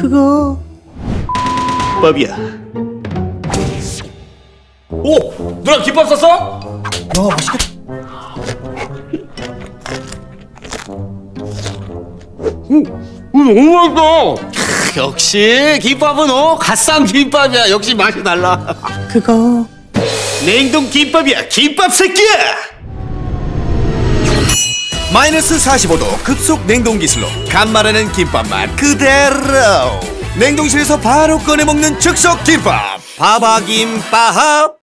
그거. 밥이야. 오! 누나 김밥 쌌어? 야 맛있겠다. 너무 맛있다! 역시 김밥은 어? 갓산 김밥이야. 역시 맛이 달라. 그거. 냉동 김밥이야. 김밥 새끼야 마이너스 45도 급속 냉동 기술로 간 마르는 김밥 맛 그대로. 냉동실에서 바로 꺼내 먹는 즉석 김밥. 바바김밥